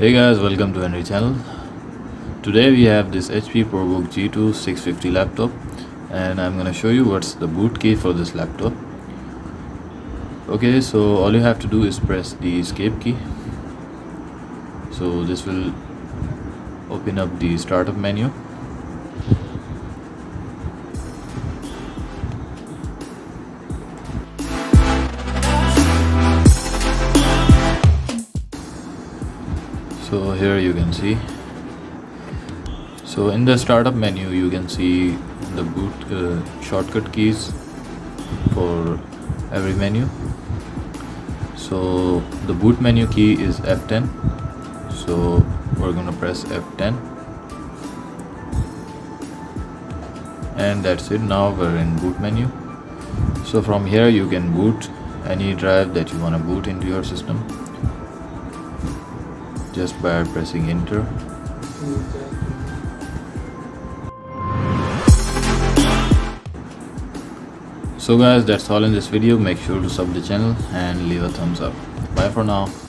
Hey guys, welcome to Henry channel. Today we have this HP ProBook G2 650 laptop and I'm gonna show you what's the boot key for this laptop. Okay, so all you have to do is press the escape key. So this will open up the startup menu. So here you can see. So in the startup menu you can see the boot uh, shortcut keys for every menu. So the boot menu key is F10 so we're gonna press F10 and that's it. Now we're in boot menu. So from here you can boot any drive that you want to boot into your system just by pressing enter. So guys that's all in this video. Make sure to sub the channel and leave a thumbs up. Bye for now